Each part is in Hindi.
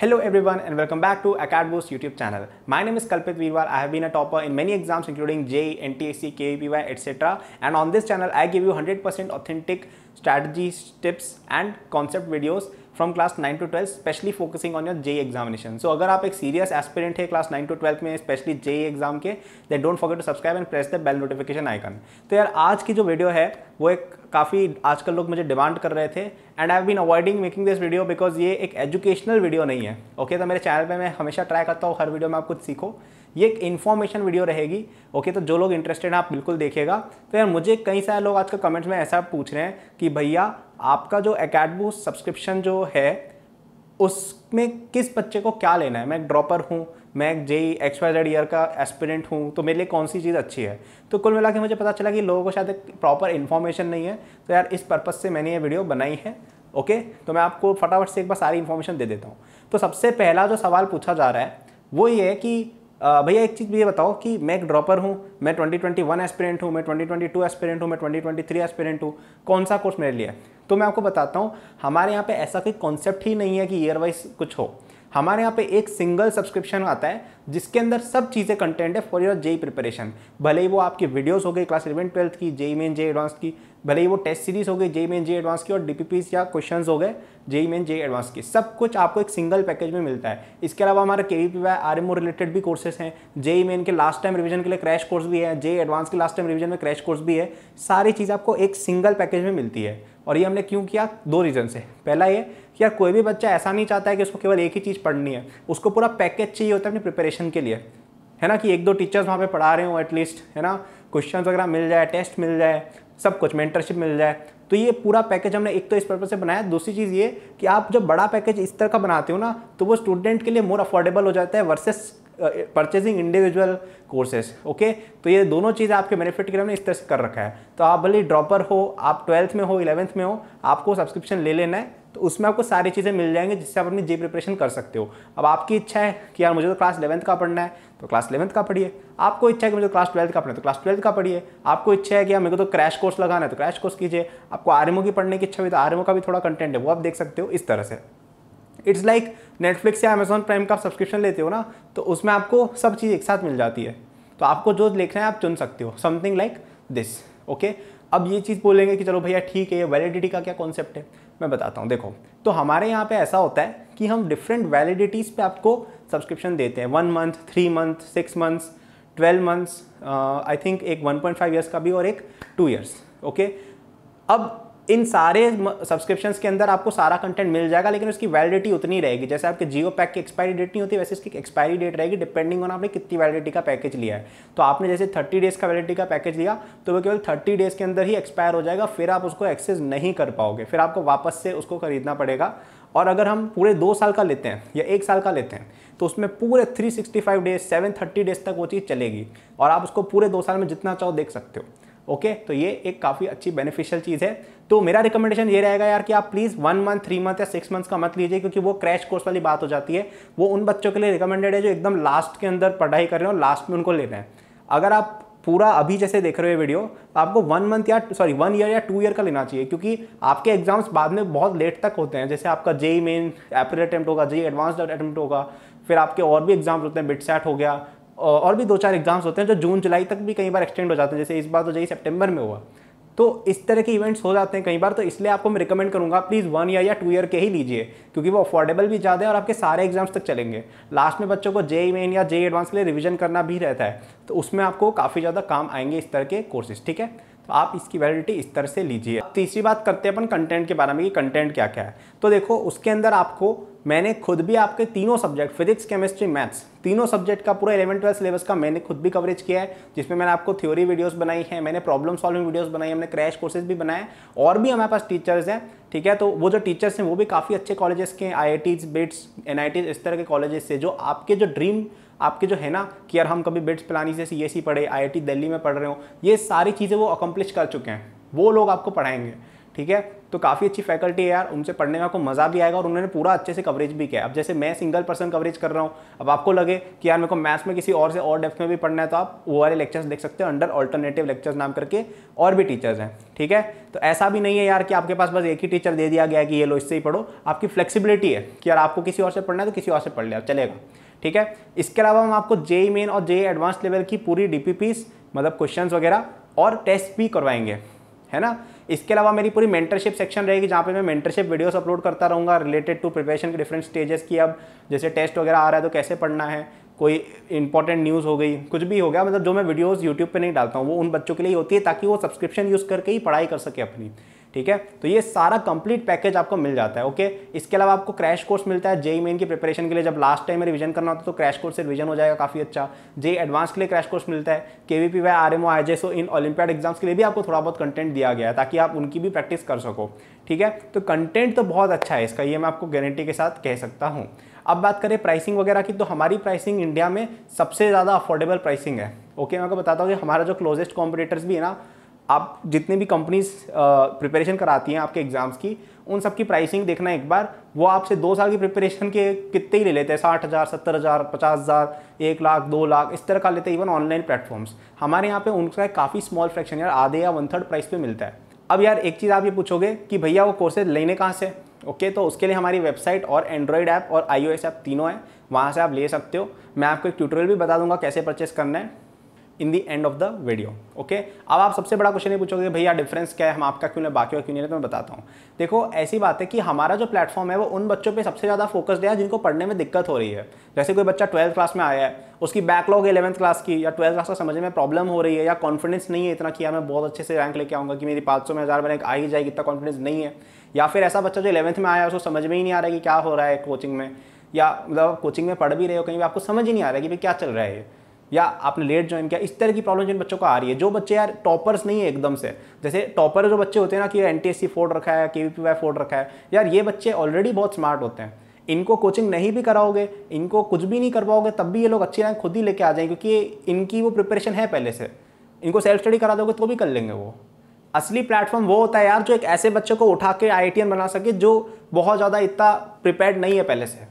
Hello everyone and welcome back to AcadBoost YouTube channel. My name is Kalpit Virwar. I have been a topper in many exams including JEE, NTSC, KVPY, etc. And on this channel, I give you 100% authentic strategies, tips and concept videos from class nine to twelfth specially focusing on your JEE examination so अगर आप एक सीरियस एस्पिरेंट है क्लास नाइन टू ट्वेल्थ में स्पेशली जे एग्ज़ाम के then don't forget to subscribe and press the bell notification icon तो यार आज की जो वीडियो है वो एक काफ़ी आजकल लोग मुझे डिमांड कर रहे थे and I been avoiding making this video because ये एक एजुकेशनल वीडियो नहीं है ओके okay, तो मेरे चैनल पे मैं हमेशा ट्राई करता हूँ हर वीडियो में आप कुछ सीखो। ये एक इन्फॉर्मेशन वीडियो रहेगी ओके तो जो लोग इंटरेस्टेड हैं, आप बिल्कुल देखेगा तो यार, मुझे कई सारे लोग आजकल कमेंट्स में ऐसा पूछ रहे हैं कि भैया, आपका जो अकेडबू सब्सक्रिप्शन जो है, उसमें किस बच्चे को क्या लेना है? मैं एक ड्रॉपर हूँ, मैं एक JEE X Y Z year का एस्पिरेंट हूँ तो मेरे लिए कौन सी चीज़ अच्छी है? तो कुल मिला के मुझे पता चला कि लोगों को शायद एक प्रॉपर इन्फॉर्मेशन नहीं है। तो यार, इस पर्पज़ से मैंने ये वीडियो बनाई है ओके तो मैं आपको फटाफट से एक बार सारी इन्फॉर्मेशन दे देता हूँ। तो सबसे पहला जो सवाल पूछा जा रहा है, वो ये है कि भैया एक चीज़ भी ये बताओ कि मैं एक ड्रॉपर हूँ, मैं 2021 एस्पिरेंट हूँ, मैं 2022 एस्पिरेंट हूँ, मैं 2023 एस्पिरेंट हूँ, कौन सा कोर्स मेरे लिए तो मैं आपको बताता हूँ, हमारे यहाँ पे ऐसा कोई कॉन्सेप्ट ही नहीं है कि ईयर वाइज कुछ हो। हमारे यहाँ पे एक सिंगल सब्सक्रिप्शन आता है, जिसके अंदर सब चीज़ें कंटेंट है फॉर योर जेई प्रिपरेशन भले ही वो आपकी वीडियोस हो गई क्लास इलेवन ट्वेल्थ की जेई मेन जे एडवांस की, भले ही वो टेस्ट सीरीज़ हो गई जेई मेन जे एडवांस की और डीपीपीस या क्वेश्चन हो गए जेई मेन जे एडवांस की। सब कुछ आपको एक सिंगल पैकेज में मिलता है। इसके अलावा हमारे K V P R M related भी कोर्सेज हैं। जेई मेन के लास्ट टाइम रिविजन के लिए क्रैश कोर्स भी है। जे एडवांस के लास्ट टाइम रिविजन में क्रैश कोर्स भी है। सारी चीज़ आपको एक सिंगल पैकेज में मिलती है। और ये हमने क्यों किया? दो रीज़न से। पहला ये कि यार कोई भी बच्चा ऐसा नहीं चाहता है कि उसको केवल एक ही चीज़ पढ़नी है। उसको पूरा पैकेज चाहिए होता है अपनी प्रिपरेशन के लिए। है ना कि एक दो टीचर्स वहाँ पे पढ़ा रहे हो एटलीस्ट है ना? क्वेश्चन वगैरह मिल जाए टेस्ट मिल जाए, सब कुछ मेंटरशिप मिल जाए। तो ये पूरा पैकेज हमने एक तो इस पर्पज से बनाया। दूसरी चीज़ ये कि आप जब बड़ा पैकेज इस तरह का बनाते हो ना तो वो स्टूडेंट के लिए मोर अफोर्डेबल हो जाता है versus purchasing individual courses okay तो ये दोनों चीज़ आपके बेनिफिट के लिए हमने इस तरह से कर रखा है। तो आप भले ड्रॉपर हो, आप ट्वेल्थ में हो इलेवंथ में हो, आपको सब्सक्रिप्शन ले लेना है तो उसमें आपको सारी चीज़ें मिल जाएँगी जिससे आप अपनी जी प्रिपरेशन कर सकते हो। अब आपकी इच्छा है कि यार मुझे तो क्लास इलेवंथ का पढ़ना है तो क्लास इलेवंथ का पढ़िए। आपको इच्छा है कि मुझे क्लास ट्वेल्थ का पढ़ना है तो क्लास ट्वेल्थ का पढ़िए। आपको इच्छा है कि मेरे को तो क्रैश कोर्स लगाना है तो क्रैश कोर्स कीजिए। आपको आर की पढ़ने की इच्छा हुई तो आर का भी थोड़ा कंटेंट है, वो आप देख सकते हो इस तरह से। इट्स लाइक नेटफ्लिक्स या अमेजोन प्राइम का सब्सक्रिप्शन लेते हो ना तो उसमें आपको सब चीज़ एक साथ मिल जाती है। तो आपको जो देखना है, आप चुन सकते हो समथिंग लाइक दिस ओके अब ये चीज़ बोलेंगे कि चलो भैया ठीक है, ये वैलिडिटी का क्या कॉन्सेप्ट है? मैं बताता हूँ, देखो तो हमारे यहाँ पे ऐसा होता है कि हम डिफरेंट वैलिडिटीज़ पे आपको सब्सक्रिप्शन देते हैं। One month three month six months twelve months I think एक वन पॉइंट फाइव ईयर्स का भी और एक टू ईयर्स ओके अब इन सारे सब्सक्रिप्शन के अंदर आपको सारा कंटेंट मिल जाएगा, लेकिन उसकी वैलिडिटी उतनी रहेगी। जैसे आपके जियो पैक की एक्सपायरी डेट नहीं होती, वैसे इसकी एक्सपायरी डेट रहेगी डिपेंडिंग ऑन आपने कितनी वैलिडिटी का पैकेज लिया है। तो आपने जैसे थर्टी डेज़ का वैलिडिटी का पैकेज लिया तो वो केवल थर्टी डेज़ के अंदर ही एक्सपायर हो जाएगा, फिर आप उसको एक्सेस नहीं कर पाओगे। फिर आपको वापस से उसको खरीदना पड़ेगा। और अगर हम पूरे दो साल का लेते हैं, या एक साल का लेते हैं तो उसमें पूरे 365 डेज़ 730 डेज़ तक वो चीज़ चलेगी। और आप उसको पूरे दो साल में जितना चाहो देख सकते हो। ओके तो ये एक काफ़ी अच्छी बेनिफिशियल चीज़ है। तो मेरा रिकमेंडेशन ये रहेगा यार कि आप please one month three month या सिक्स मंथ्स का मत लीजिए क्योंकि वो क्रैश कोर्स वाली बात हो जाती है। वो उन बच्चों के लिए रिकमेंडेड है जो एकदम लास्ट के अंदर पढ़ाई कर रहे हो लास्ट में उनको लेना है। अगर आप पूरा अभी जैसे देख रहे हो वीडियो तो आपको वन मंथ या सॉरी वन ईयर या टू ईयर का लेना चाहिए क्योंकि आपके एग्ज़ाम्स बाद में बहुत लेट तक होते हैं। जैसे आपका जेई मेन अप्रैल अटैम्प्ट होगा जेई एडवांस अटैम्प्ट होगा, फिर आपके और भी एग्ज़ाम्स होते हैं बिट सेट हो गया और भी दो चार एग्ज़ाम्स होते हैं जो जून, जुलाई तक भी कई बार एक्सटेंड हो जाते हैं, जैसे इस बार तो जैसे सितंबर में हुआ। तो इस तरह के इवेंट्स हो जाते हैं कई बार तो इसलिए आपको मैं रिकमेंड करूँगा प्लीज़ वन ईयर या टू ईयर के ही लीजिए, क्योंकि वो अफोर्डेबल भी ज़्यादा है और आपके सारे एग्ज़ाम्स तक चलेंगे। लास्ट में बच्चों को जे मेन या जे एडवांस के लिए रिविजन करना भी रहता है तो उसमें आपको काफ़ी ज़्यादा काम आएँगे इस तरह के कोर्सेज ठीक है? तो आप इसकी वैलिडिटी इस तरह से लीजिए। तीसरी बात करते हैं अपन कंटेंट के बारे में कि कंटेंट क्या क्या है। तो देखो, उसके अंदर आपको मैंने खुद भी आपके तीनों सब्जेक्ट फिजिक्स केमिस्ट्री मैथ्स तीनों सब्जेक्ट का पूरा इलेवन ट्वेल्थ सिलेबस का मैंने खुद भी कवरेज किया है, जिसमें मैंने आपको थ्योरी वीडियोस बनाई है, मैंने प्रॉब्लम सॉल्विंग वीडियोस बनाई हमने क्रैश कोर्सेज भी बनाए और भी हमारे पास टीचर्स हैं, ठीक है? तो वो जो टीचर्स हैं, वो भी काफ़ी अच्छे कॉलेजेस के I I Ts BITS N इस तरह के कॉलेजेस से, जो आपके जो ड्रीम आपके जो है ना, कि यार हम कभी बिट्स प्लानी से सी एस सी पढ़े आईआईटी दिल्ली में पढ़ रहे हो, ये सारी चीज़ें वो अकम्प्लिश कर चुके हैं, वो लोग आपको पढ़ाएँगे। ठीक है? तो काफ़ी अच्छी फैकल्टी है यार, उनसे पढ़ने में आपको मज़ा भी आएगा और उन्होंने पूरा अच्छे से कवरेज भी किया अब जैसे मैं सिंगल पर्सन कवरेज कर रहा हूँ, अब आपको लगे कि यार मेरे को मैथ्स में किसी और से और डेप्थ में भी पढ़ना है तो आप वो वाले लेक्चर्स देख सकते हो अंडर ऑल्टरनेटिव लेक्चर्स नाम करके और भी टीचर्स हैं, ठीक है? तो ऐसा भी नहीं है यार कि आपके पास बस एक ही टीचर दे दिया गया कि ये लो इससे ही पढ़ो। आपकी फ्लेक्सिबिलिटी है कि यार आपको किसी और से पढ़ना है तो किसी और से पढ़ लिया, चलेगा, ठीक है? इसके अलावा हम आपको जेई मेन और जेई एडवांस लेवल की पूरी डीपीपीस मतलब क्वेश्चंस वगैरह और टेस्ट भी करवाएँगे। है ना? इसके अलावा मेरी पूरी मेंटरशिप सेक्शन रहेगी जहाँ पे मैं मेंटरशिप वीडियोस अपलोड करता रहूँगा रिलेटेड टू प्रिपरेशन के डिफरेंट स्टेजेस की अब, जैसे टेस्ट वगैरह आ रहा है तो कैसे पढ़ना है, कोई इंपॉर्टेंट न्यूज़ हो गई, कुछ भी हो गया मतलब जो मैं वीडियोज़ यूट्यूब पर नहीं डालता हूँ, वो उन बच्चों के लिए होती है ताकि वो सब्सक्रिप्शन यूज़ करके ही पढ़ाई कर सके अपनी। ठीक है? तो ये सारा कंप्लीट पैकेज आपको मिल जाता है ओके इसके अलावा आपको क्रैश कोर्स मिलता है जेई मेन की प्रिपरेशन के लिए जब लास्ट टाइम में रिवीजन करना होता है तो क्रैश कोर्स से रिवीजन हो जाएगा काफ़ी अच्छा। जे एडवांस के लिए क्रैश कोर्स मिलता है K V P Y R M O I N olympiad exams के लिए भी आपको थोड़ा बहुत कंटेंट दिया गया है, ताकि आप उनकी भी प्रैक्टिस कर सको, ठीक है? तो कंटेंट तो बहुत अच्छा है इसका, ये मैं आपको गारंटी के साथ कह सकता हूँ। अब बात करें प्राइसिंग वगैरह की तो हमारी प्राइसिंग इंडिया में सबसे ज़्यादा अफोर्डेबल प्राइसिंग है ओके मैं आपको बताता हूँ कि हमारा जो क्लोजेस्ट कॉम्पिटिटर्स भी है ना आप जितने भी कंपनीज़ प्रिपरेशन कराती हैं आपके एग्ज़ाम्स की, उन सब की प्राइसिंग देखना एक बार। वो आपसे दो साल की प्रिपरेशन के कितने ही ले लेते हैं, साठ हज़ार, सत्तर हज़ार, पचास हज़ार, एक लाख, दो लाख, इस तरह का लेते हैं इवन ऑनलाइन प्लेटफॉर्म्स हमारे यहाँ पे उनका काफ़ी स्मॉल फ्रैक्शन यार, आधे या वन थर्ड प्राइस पे मिलता है। अब यार, एक चीज़ आप ये पूछोगे कि भैया, वो कोर्सेज लेने कहाँ से ओके तो उसके लिए हमारी वेबसाइट और एंड्रॉयड ऐप और आईओएस ऐप तीनों हैं। वहाँ से आप ले सकते हो। मैं आपको एक ट्यूटोरियल भी बता दूँगा कैसे परचेस करना है। In the end of the video okay अब आप सबसे बड़ा क्वेश्चन ये पूछोगे भैया डिफरेंस क्या है? हम आपका क्यों नहीं बाकी क्यों नहीं तो मैं बताता हूँ। देखो, ऐसी बात है कि हमारा जो प्लेटफॉर्म है, वो उन बच्चों पे सबसे ज़्यादा फोकस्ड है जिनको पढ़ने में दिक्कत हो रही है। जैसे कोई बच्चा ट्वेल्थ क्लास में आया है, उसकी बैकलॉग इलेवंथ क्लास की या ट्वेल्थ क्लास का समझने में प्रॉब्लम हो रही है या कॉन्फिडेंस नहीं है इतना कि मैं बहुत अच्छे से रैंक लेके आऊँगा कि मेरी पाँच सौ में हज़ार में रैंक आ ही जाएगी, इतना कॉन्फिडेंस नहीं है। या फिर ऐसा बच्चा जो इलेवंथ में आया उसको समझ में ही नहीं आ रहा है कि क्या हो रहा है कोचिंग में। या मतलब कोचिंग में पढ़ भी रहे हो, कहीं भी आपको समझ ही नहीं आ रहा है कि भाई क्या चल रहा है या आपने लेट ज्वाइन किया, इस तरह की प्रॉब्लम जिन बच्चों को आ रही है, जो बच्चे यार टॉपर्स नहीं है एकदम से। जैसे टॉपर जो बच्चे होते हैं ना कि एन टी एस सी फोड़ रखा है के वी पी वाई फोड़ रखा है, यार ये बच्चे ऑलरेडी बहुत स्मार्ट होते हैं। इनको कोचिंग नहीं भी कराओगे, इनको कुछ भी नहीं करवाओगे, तब भी ये लोग अच्छी रैंक खुद ही लेके आ जाएँगे, क्योंकि इनकी वो प्रिपरेशन है पहले से। इनको सेल्फ स्टडी करा दोगे तो भी कर लेंगे वो। असली प्लेटफॉर्म वो होता है यार जो एक ऐसे बच्चे को उठा के आई बना सके, जो बहुत ज़्यादा इतना प्रिपेयर्ड नहीं है पहले से।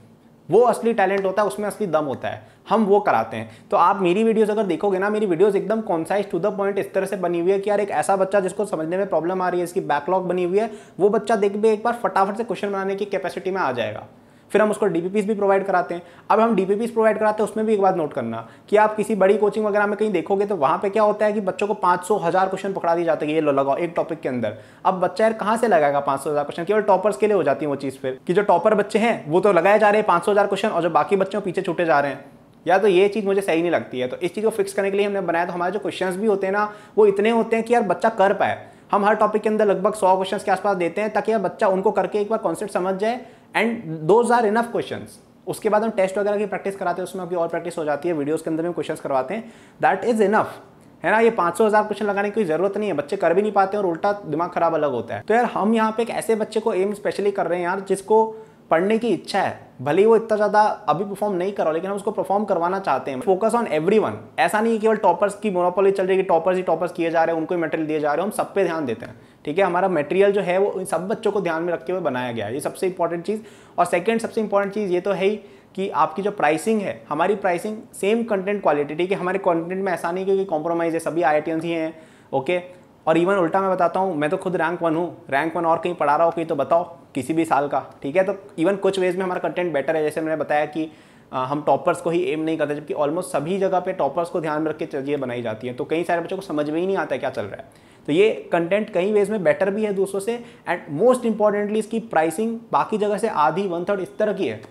वो असली टैलेंट होता है, उसमें असली दम होता है। हम वो कराते हैं। तो आप मेरी वीडियोस अगर देखोगे ना, मेरी वीडियोस एकदम कॉन्साइज टू द पॉइंट इस तरह से बनी हुई है कि यार एक ऐसा बच्चा जिसको समझने में प्रॉब्लम आ रही है इसकी बैकलॉग बनी हुई है, वो बच्चा देख भी एक बार फटाफट से क्वेश्चन बनाने की कैपेसिटी में आ जाएगा। फिर हम उसको डीपीपीस भी प्रोवाइड कराते हैं। अब हम डीपीपीस प्रोवाइड कराते हैं, उसमें भी एक बात नोट करना कि आप किसी बड़ी कोचिंग वगैरह में कहीं देखोगे तो वहाँ पे क्या होता है कि बच्चों को पाँच सौ, हज़ार क्वेश्चन पकड़ा दी जाते हैं, ये लो लगाओ, एक टॉपिक के अंदर। अब बच्चा यार कहाँ से लगाएगा पाँच सौ, हज़ार क्वेश्चन केवल टॉपर्स के लिए हो जाती है वो चीज़ फिर। कि जो टॉपर बच्चे हैं, वो तो लगाए जा रहे हैं पाँच सौ, हज़ार क्वेश्चन और जो बाकी बच्चों पीछे छूटे जा रहे हैं। या तो ये चीज़ मुझे सही नहीं लगती है। तो इस चीज़ को फिक्स करने के लिए हमने बनाया तो हमारे जो क्वेश्चंस भी होते हैं ना, वो इतने होते हैं कि यार बच्चा कर पाए। हम हर टॉपिक के अंदर लगभग सौ क्वेश्चंस के आसपास देते हैं ताकि यार बच्चा उनको करके एक बार कॉन्सेप्ट समझ जाए and those are enough question उसके बाद हम टेस्ट वगैरह की प्रैक्टिस कराते हैं, उसमें अभी और प्रैक्टिस हो जाती है वीडियोस के अंदर भी क्वेश्चन करवाते हैं। दैट इज़ इनफ है ना? ये पाँच सौ हज़ार क्वेश्चन लगाने की ज़रूरत नहीं है। बच्चे कर भी नहीं पाते और उल्टा दिमाग खराब अलग होता है। तो यार हम यहाँ पे एक ऐसे बच्चे को एम स्पेशली कर रहे हैं यार, जिसको पढ़ने की इच्छा है। भले ही वो इतना ज़्यादा अभी परफॉर्म नहीं करो लेकिन हम उसको परफॉर्म करवाना चाहते हैं। फोकस ऑन एवरी ऐसा नहीं है केवल टॉपर्स की मोनोपोली चल रही है टॉपर्स ही टॉपर्स किए जा रहे हैं, उनको मटेरियल दिए जा रहे हैं। हम सब पे ध्यान देते हैं। ठीक है, हमारा मटेरियल जो है वो इन सब बच्चों को ध्यान में रखते हुए बनाया गया है। ये सबसे इंपॉर्टेंट चीज़। और सेकेंड सबसे इंपॉर्टेंट चीज़ ये तो है ही कि आपकी जो प्राइसिंग है, हमारी प्राइसिंग सेम कंटेंट क्वालिटी ठीक है, हमारे कंटेंट में ऐसा नहीं कि कॉम्प्रोमाइज़ है, सभी आई ही हैं ओके और इवन उल्टा मैं बताता हूँ, मैं तो खुद रैंक वन हूँ। रैंक वन और कहीं पढ़ा रहा हो, कहीं तो बताओ, किसी भी साल का, ठीक है? तो इवन कुछ वेज में हमारा कंटेंट बेटर है। जैसे मैंने बताया कि हम टॉपर्स को ही एम नहीं करते जबकि ऑलमोस्ट सभी जगह पे टॉपर्स को ध्यान में रख के चीज़ें बनाई जाती हैं। तो कई सारे बच्चों को समझ में ही नहीं आता है क्या चल रहा है। तो ये कंटेंट कई वेज में बेटर भी है दूसरों से एंड मोस्ट इंपॉर्टेंटली इसकी प्राइसिंग बाकी जगह से आधी वन थर्ड इस तरह की है।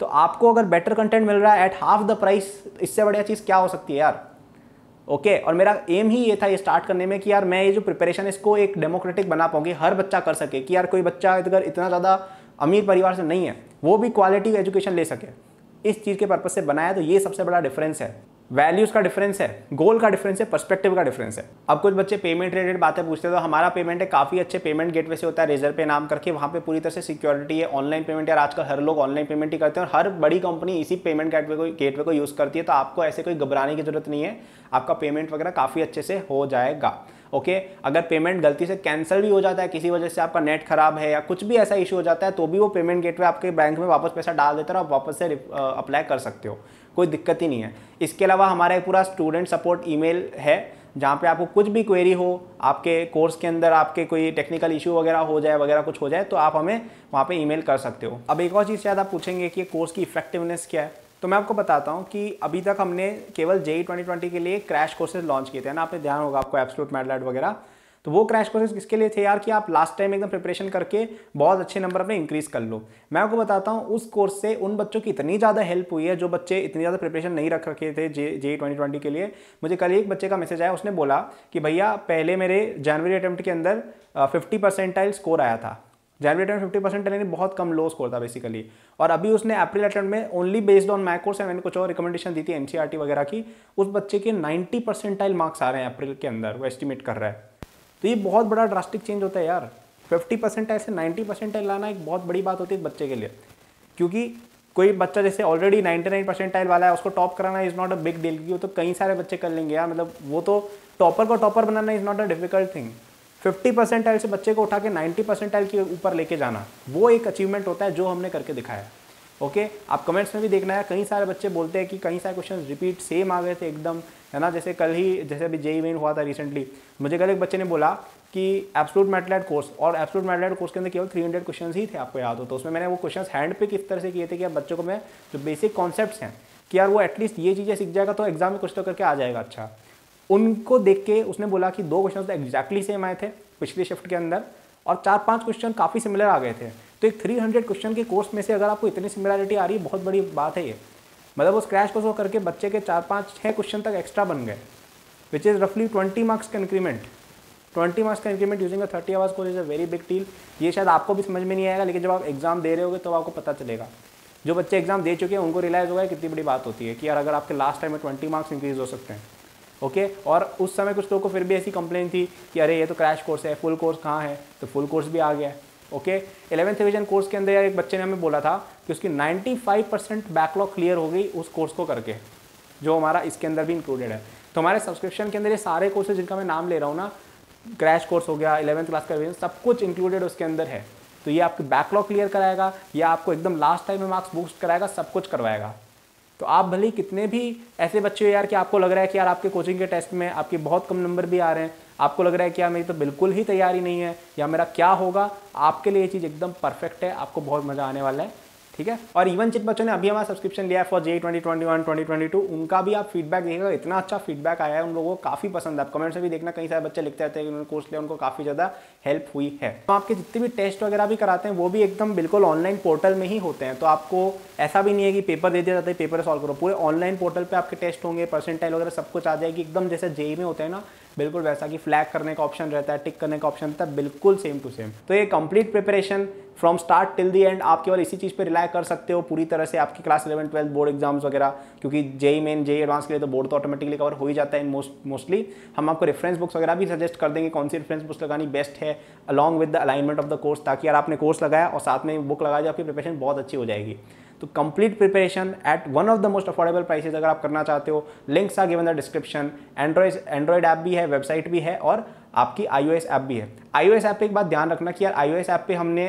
तो आपको अगर बेटर कंटेंट मिल रहा है एट हाफ़ द प्राइस इससे बढ़िया चीज़ क्या हो सकती है यार? ओके okay, और मेरा एम ही ये था ये स्टार्ट करने में कि यार मैं ये जो प्रिपरेशन इसको एक डेमोक्रेटिक बना पाऊँगी हर बच्चा कर सके कि यार कोई बच्चा अगर इतना ज़्यादा अमीर परिवार से नहीं है वो भी क्वालिटी एजुकेशन ले सके। इस चीज़ के पर्पज से बनाया तो ये सबसे बड़ा डिफरेंस है। वैल्यूज़ का डिफरेंस है गोल का डिफरेंस है पर्सपेक्टिव का डिफरेंस है। अब कुछ बच्चे पेमेंट रिलेटेड बातें पूछते हैं तो हमारा पेमेंट है, काफ़ी अच्छे पेमेंट गेटवे से होता है रेजर पे नाम करके, वहाँ पे पूरी तरह से सिक्योरिटी है ऑनलाइन पेमेंट यार, आजकल हर लोग ऑनलाइन पेमेंट ही करते हैं, और हर बड़ी कंपनी इसी पेमेंट गेटवे को गेटवे को यूज़ करती है तो आपको ऐसे कोई घबराने की ज़रूरत नहीं है, आपका पेमेंट वगैरह काफ़ी अच्छे से हो जाएगा। ओके? अगर पेमेंट गलती से कैंसिल भी हो जाता है, किसी वजह से आपका नेट खराब है या कुछ भी ऐसा इशू हो जाता है तो भी वो पेमेंट गेटवे आपके बैंक में वापस पैसा डाल देता है और आप वापस से अप्लाई कर सकते हो। कोई दिक्कत ही नहीं है। इसके अलावा हमारा एक पूरा स्टूडेंट सपोर्ट ईमेल है, जहाँ पे आपको कुछ भी क्वेरी हो, आपके कोर्स के अंदर आपके कोई टेक्निकल इशू वगैरह हो जाए, वगैरह कुछ हो जाए तो आप हमें वहाँ पे ईमेल कर सकते हो। अब एक और चीज़ शायद आप पूछेंगे कि कोर्स की इफेक्टिवनेस क्या है? तो मैं आपको बताता हूँ कि अभी तक हमने केवल जेई ट्वेंटी के लिए क्रैश कोर्सेज लॉन्च किए थे ना? आपने ध्यान होगा आपको एप्सलूट मैडलाइट वगैरह। तो वो क्रैश कोर्सेज किसके लिए थे यार कि आप लास्ट टाइम एकदम प्रिपरेशन करके बहुत अच्छे नंबर अपने इंक्रीज कर लो। मैं आपको बताता हूँ, उस कोर्स से उन बच्चों की इतनी ज़्यादा हेल्प हुई है जो बच्चे इतनी ज़्यादा प्रिपरेशन नहीं रख रखे थे जे जे ट्वेंटी ट्वेंटी के लिए। मुझे कल एक बच्चे का मैसेज आया, उसने बोला कि भैया, पहले मेरे जनवरी अटैम्प्ट के अंदर फिफ्टी परसेंटाइल स्कोर आया था। जनवरी अटेम्प्ट फिफ्टी परसेंट यानी बहुत कम लो स्कोर था बेसिकली और अभी उसने अप्रैल अटेम्प्ट में only based on my course मैंने कुछ और रिकमेंडेशन दी थी एनसीआरटी वगैरह की, उस बच्चे के 90 परसेंटाइल मार्क्स आ रहे हैं अप्रैल के अंदर, वो एस्टिमेट कर रहा है। तो ये बहुत बड़ा ड्रास्टिक चेंज होता है यार। फिफ्टी परसेंटाइल से नाइन्टी परसेंटाइल लाना एक बहुत बड़ी बात होती है बच्चे के लिए। क्योंकि कोई बच्चा जैसे ऑलरेडी 99 परसेंटाइल वाला है, उसको टॉप कराना is not a big deal क्योंकि वो तो कई सारे बच्चे कर लेंगे यार। मतलब वो तो टॉपर को topper banana is not a difficult thing fifty percentile से बच्चे को उठा के नाइन्टी परसेंटाइल के ऊपर लेके जाना, वो एक अचीवमेंट होता है जो हमने करके दिखाया। ओके आप कमेंट्स में भी देखना है, कई सारे बच्चे बोलते हैं कि कई सारे क्वेश्चन रिपीट सेम आ गए थे एकदम, है ना? जैसे कल ही, जैसे अभी जेई मेन हुआ था रिसेंटली मुझे कल एक बच्चे ने बोला कि एब्सोलूट मैटलाइट कोर्स और एब्सोलूट मैटलाइट कोर्स के अंदर केवल 300 क्वेश्चन ही थे, आपको याद हो? तो उसमें मैंने वो क्वेश्चन हैंड पे किस तरह से किए थे कि बच्चों को मैं, जो बेसिक कॉन्सेप्ट हैं, कि यार वो एटलीस्ट ये चीज़ें सीख जाएगा तो एग्ज़ाम में कुछ तो करके आ जाएगा अच्छा। उनको देख के उसने बोला कि दो क्वेश्चन तो एग्जैक्टली सेम आए थे पिछली शिफ्ट के अंदर और चार पाँच क्वेश्चन काफ़ी सिमिलर आ गए थे। तो एक 300 क्वेश्चन के कोर्स में से अगर आपको इतनी सिमिलरिटी आ रही है, बहुत बड़ी बात है ये। मतलब उस क्रैश को करके बच्चे के चार पाँच छः क्वेश्चन तक एक्स्ट्रा बन गए विच इज़ रफली ट्वेंटी मार्क्स का इंक्रीमेंट ट्वेंटी मार्क्स का increment using a thirty hours course is a very big deal ये शायद आपको भी समझ में नहीं आएगा, लेकिन जब आप एग्ज़ाम दे रहे होगे तो आपको पता चलेगा। जो बच्चे एग्ज़ाम दे चुके हैं, उनको रिलाइज होगा कितनी बड़ी बात होती है कि यार अगर आपके लास्ट टाइम में ट्वेंटी मार्क्स इंक्रीज हो सकते हैं। ओके? और उस समय कुछ लोगों को फिर भी ऐसी कंप्लेन थी कि अरे, ये तो क्रैश कोर्स है फुल कोर्स कहाँ है? तो फुल कोर्स भी आ गया है ओके? इलेवंथ डिवीज़न कोर्स के अंदर यार एक बच्चे ने हमें बोला था कि उसकी 95 परसेंट बैकलॉग क्लियर हो गई उस कोर्स को करके, जो हमारा इसके अंदर भी इंक्लूडेड है। तो हमारे सब्सक्रिप्शन के अंदर ये सारे कोर्सेज जिनका मैं नाम ले रहा हूँ ना क्रैश कोर्स हो गया इलेवंथ क्लास का रिविजन सब कुछ इंक्लूडेड उसके अंदर है। तो ये आपके बैकलॉग क्लियर कराएगा, या आपको एकदम लास्ट टाइम में मार्क्स बूस्ट कराएगा, सब कुछ करवाएगा। तो आप भले ही कितने भी ऐसे बच्चे हो यार कि आपको लग रहा है कि यार आपके कोचिंग के टेस्ट में आपके बहुत कम नंबर भी आ रहे हैं। आपको लग रहा है कि यार मेरी तो बिल्कुल ही तैयारी नहीं है या मेरा क्या होगा? आपके लिए ये चीज़ एकदम परफेक्ट है। आपको बहुत मज़ा आने वाला है, ठीक है? और इवन जिन बच्चों ने अभी हमारा सब्सक्रिप्शन लिया है for J twenty twenty one twenty twenty two उनका भी आप फीडबैक देखिएगा। इतना अच्छा फीडबैक आया है, उन लोगों को काफ़ी पसंद है। आप कमेंट्स में भी देखना, कई सारे बच्चे लिखते रहते हैं उन्होंने कोर्स लिया, उनको काफ़ी ज़्यादा हेल्प हुई है। तो आपके जितने भी टेस्ट वगैरह भी कराते हैं, वो भी एकदम बिल्कुल ऑनलाइन पोर्टल में ही होते हैं। तो आपको ऐसा भी नहीं है कि पेपर दे दिया जाता है पेपर सॉल्व करो। पूरे ऑनलाइन पोर्टल पर आपके टेस्ट होंगे परसेंटाइल वगैरह सब कुछ आ जाएगी। एकदम जैसे जेई में होते हैं ना, बिल्कुल वैसा कि फ्लैग करने का ऑप्शन रहता है टिक करने का ऑप्शन रहता है, बिल्कुल सेम टू सेम तो ये complete preparation from start till the end आप केवल इसी चीज़ पे रिलाई कर सकते हो, पूरी तरह से आपकी class eleven twelfth board exams वगैरह, क्योंकि जेई मेन जेई एडवांस के लिए तो बोर्ड तो ऑटोमेटिकली कवर हो ही जाता है मोस्ट मोस्टली हम आपको रेफरेंस बुक्स वगैरह भी सजेस्ट कर देंगे, कौन सी रेफरेंस बुक्स लगानी बेस्ट है along with the alignment of the course ताकि यार आपने कोर्स लगाया और साथ में बुक लगा जाए आपकी प्रिपरेशन बहुत अच्छी हो जाएगी। तो complete preparation at one of the most affordable prices अगर आप करना चाहते हो links are given the description android android app भी है वेबसाइट भी है और आपकी आईओएस ऐप भी है। आईओएस ऐप पे एक बात ध्यान रखना कि यार आईओएस ऐप पे हमने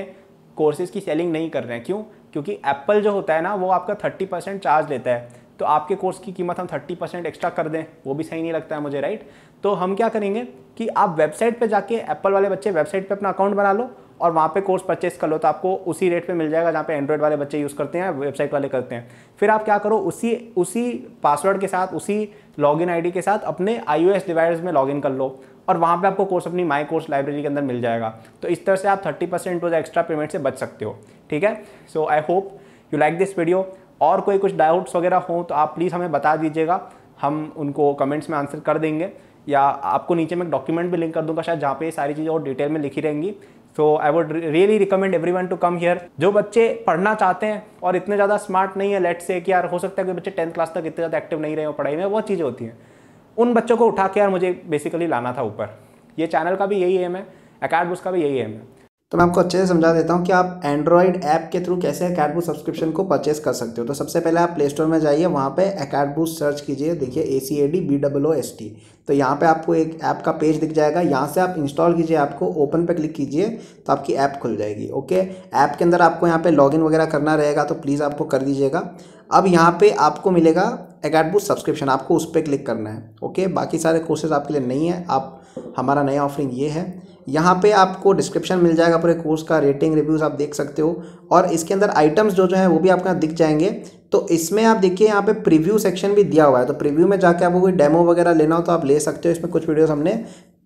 कोर्सेज की सेलिंग नहीं कर रहे हैं। क्यों? क्योंकि एप्पल जो होता है ना, वो आपका थर्टी परसेंट चार्ज लेता है। तो आपके कोर्स की कीमत हम थर्टी परसेंट एक्स्ट्रा कर दें, वो भी सही नहीं लगता है मुझे राइट तो हम क्या करेंगे कि आप वेबसाइट पे जाके एप्पल वाले बच्चे वेबसाइट पे अपना अकाउंट बना लो और वहाँ पे कोर्स परचेस कर लो तो आपको उसी रेट पे मिल जाएगा जहाँ पे एंड्रॉयड वाले बच्चे यूज़ करते हैं वेबसाइट वाले करते हैं। फिर आप क्या करो, उसी उसी पासवर्ड के साथ, उसी लॉगिन आईडी के साथ अपने आईओएस डिवाइस में लॉगिन कर लो और वहाँ पे आपको कोर्स अपनी माई कोर्स लाइब्रेरी के अंदर मिल जाएगा। तो इस तरह से आप थर्टी परसेंट एक्स्ट्रा पेमेंट से बच सकते हो, ठीक है? So I hope you like this video और कोई कुछ डाउट्स वगैरह हो तो आप प्लीज़ हमें बता दीजिएगा। हम उनको कमेंट्स में आंसर कर देंगे। या आपको नीचे मैं डॉक्यूमेंट भी लिंक कर दूँगा शायद, जहाँ पे सारी चीज़ें और डिटेल में लिखी रहेंगी। So I would really recommend everyone to come here जो बच्चे पढ़ना चाहते हैं और इतने ज़्यादा स्मार्ट नहीं है लेट से कि यार हो सकता है कि बच्चे टेंथ क्लास तक इतने ज़्यादा एक्टिव नहीं रहे हो पढ़ाई में, वो चीज़ें होती हैं। उन बच्चों को उठा के यार मुझे बेसिकली लाना था ऊपर। ये चैनल का भी यही एम है अकेडमिक्स का भी यही एम है। तो मैं आपको अच्छे से समझा देता हूँ कि आप एंड्रॉयड ऐप के थ्रू कैसे अकेडबू सब्सक्रिप्शन को परचेस कर सकते हो। तो सबसे पहले आप प्ले स्टोर में जाइए, वहाँ पे अकेडबू सर्च कीजिए। देखिए A C A D B W S T तो यहाँ पे आपको एक ऐप का पेज दिख जाएगा। यहाँ से आप इंस्टॉल कीजिए ऐप को ओपन पे क्लिक कीजिए तो आपकी ऐप खुल जाएगी ओके ऐप के अंदर आपको यहाँ पे लॉगिन वगैरह करना रहेगा तो प्लीज़ आपको कर दीजिएगा। अब यहाँ पे आपको मिलेगा अकेडबू सब्सक्रिप्शन आपको उस पर क्लिक करना है ओके बाकी सारे कोर्सेज आपके लिए नहीं है। आप, हमारा नया ऑफरिंग ये है। यहाँ पे आपको डिस्क्रिप्शन मिल जाएगा, पूरे कोर्स का रेटिंग रिव्यूज़ आप देख सकते हो। और इसके अंदर आइटम्स जो जो है, वो भी आपको यहाँ दिख जाएँगे। तो इसमें आप देखिए, यहाँ पे प्रीव्यू सेक्शन भी दिया हुआ है। तो प्रीव्यू में जाके आपको कोई डेमो वगैरह लेना हो तो आप ले सकते हो। इसमें कुछ वीडियोज़ हमने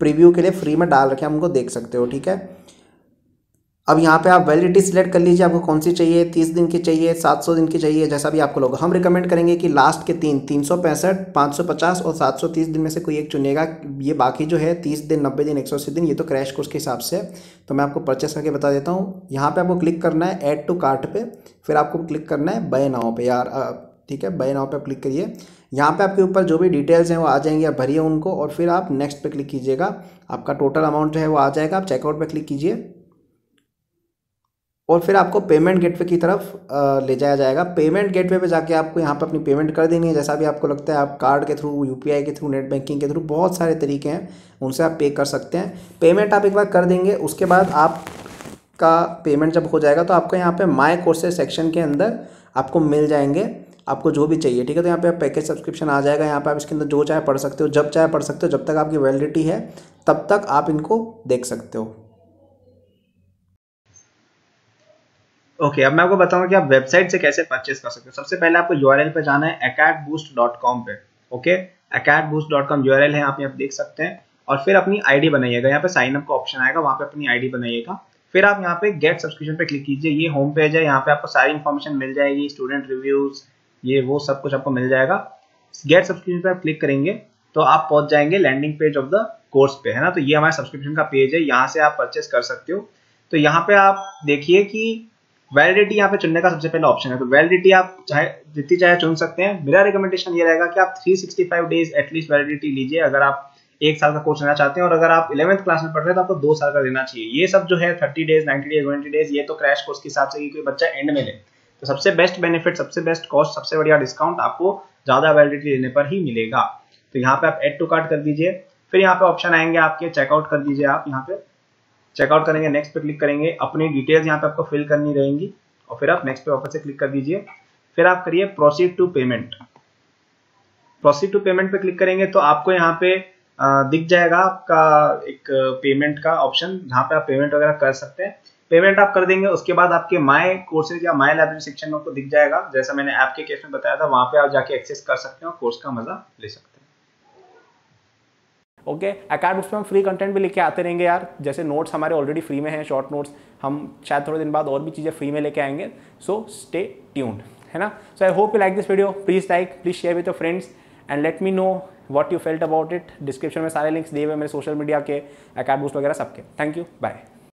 प्रिव्यू के लिए फ्री में डाल रखे हैं उनको देख सकते हो, ठीक है? अब यहाँ पे आप वैलिडिटी सिलेक्ट कर लीजिए, आपको कौन सी चाहिए, तीस दिन की चाहिए, सात सौ दिन की चाहिए, जैसा भी आपको लोग। हम रिकमेंड करेंगे कि लास्ट के तीन तीन सौ पैंसठ, पाँच सौ पचास और सात सौ तीस दिन में से कोई एक चुनेगा। ये बाकी जो है, तीस दिन, नब्बे दिन, एक सौ अस्सी दिन, ये तो क्रैश कोर्स के हिसाब से। तो मैं आपको परचेस करके बता देता हूँ। यहाँ पर आपको क्लिक करना है ऐड टू कार्ट पर फिर आपको क्लिक करना है बय नाव पर यार ठीक है बय नाव पर क्लिक करिए। यहाँ पे आपके ऊपर जो भी डिटेल्स हैं वो आ जाएँगे, आप भरिए उनको और फिर आप नेक्स्ट पे क्लिक कीजिएगा। आपका टोटल अमाउंट जो है वो आ जाएगा, आप चेकआउट पे क्लिक कीजिए। और फिर आपको पेमेंट गेटवे की तरफ़ ले जाया जाएगा। पेमेंट गेटवे पे जाके आपको यहाँ पे अपनी पेमेंट कर देनी है। जैसा भी आपको लगता है, आप कार्ड के थ्रू यूपीआई के थ्रू नेट बैंकिंग के थ्रू बहुत सारे तरीके हैं, उनसे आप पे कर सकते हैं। पेमेंट आप एक बार कर देंगे, उसके बाद आप का पेमेंट जब हो जाएगा तो आपको यहाँ पे माई कोर्सेज सेक्शन के अंदर आपको मिल जाएँगे। आपको जो भी चाहिए, ठीक है? तो यहाँ पे पैकेज सब्सक्रिप्शन आ जाएगा। यहाँ पे आप इसके अंदर जो चाहे पढ़ सकते हो, जब चाहे पढ़ सकते हो, जब तक आपकी वैलिडिटी है, तब तक आप इनको देख सकते हो। ओके okay, अब मैं आपको बताऊँगा कि आप वेबसाइट से कैसे परचेस कर सकते हो। सबसे पहले आपको यू पे जाना है acadboost.com पे ओके acadboost.com यूआरएल है आप यहाँ देख सकते हैं। और फिर अपनी आईडी बनाइएगा। यहाँ पे साइन अप का ऑप्शन आएगा वहाँ पे अपनी आईडी बनाइएगा। फिर आप यहाँ पे गेट सब्सक्रिप्शन पे क्लिक कीजिए। ये होम पेज है यहाँ पे आपको सारी इन्फॉर्मेशन मिल जाएगी स्टूडेंट रिव्यूज़ ये वो सब कुछ आपको मिल जाएगा। गेट सब्सक्रिप्शन पे आप क्लिक करेंगे तो आप पहुँच जाएँगे landing page of the course पे है ना? तो ये हमारे सब्सक्रिप्शन का पेज है यहाँ से आप परचेस कर सकते हो। तो यहाँ पे आप देखिए कि वैलिडिटी यहाँ पे चुनने का सबसे पहला ऑप्शन है। तो वैलिडिटी आप चाहे, जितनी चाहे चुन सकते हैं। मेरा रिकमेंडेशन ये रहेगा कि आप 365 डेज़ एटलीस्ट वैलिडिटी लीजिए। अगर आप एक साल का कोर्स लेना चाहते हैं और अगर आप इलेवंथ क्लास में पढ़ रहे हैं तो आपको दो साल का देना चाहिए। ये सब जो है thirty days ninety days twenty days ये तो क्रैश कोर्स के हिसाब से कोई बच्चा एंड में ले। तो सबसे बेस्ट बेनिफिट सबसे बेस्ट कॉस्ट सबसे बढ़िया डिस्काउंट आपको ज़्यादा वैलिडिटी लेने पर ही मिलेगा। तो यहाँ पे आप एड टू कार्ड कर दीजिए। फिर यहाँ पे ऑप्शन आएँगे आपके चेकआउट कर दीजिए आप यहाँ पे। चेकआउट करेंगे नेक्स्ट पे क्लिक करेंगे, अपनी डिटेल्स यहाँ पे आपको फिल करनी रहेंगी और फिर आप नेक्स्ट पे वापस से क्लिक कर दीजिए। फिर आप करिए proceed to payment proceed to payment पे क्लिक करेंगे तो आपको यहाँ पे दिख जाएगा आपका एक पेमेंट का ऑप्शन जहाँ पे आप पेमेंट वगैरह कर सकते हैं। पेमेंट आप कर देंगे, उसके बाद आपके माई कोर्सेज या माई लाइब्रेरी सेक्शन में आपको दिख जाएगा। जैसा मैंने ऐप के केस में बताया था, वहाँ पे आप जाके एक्सेस कर सकते हैं और कोर्स का मज़ा ले सकते हैं। ओके एकेड बुक्स में हम फ्री कंटेंट भी लेके आते रहेंगे यार। जैसे नोट्स हमारे ऑलरेडी फ्री में हैं शॉर्ट नोट्स हम शायद थोड़े दिन बाद और भी चीज़ें फ्री में लेके आएँगे। सो स्टे ट्यून्ड है ना? So I hope you like this video please like please share with your friends and let me know what you felt about it description में सारे लिंक्स दिए हुए मेरे सोशल मीडिया के अकेडबूस्ट वगैरह सबके। Thank you bye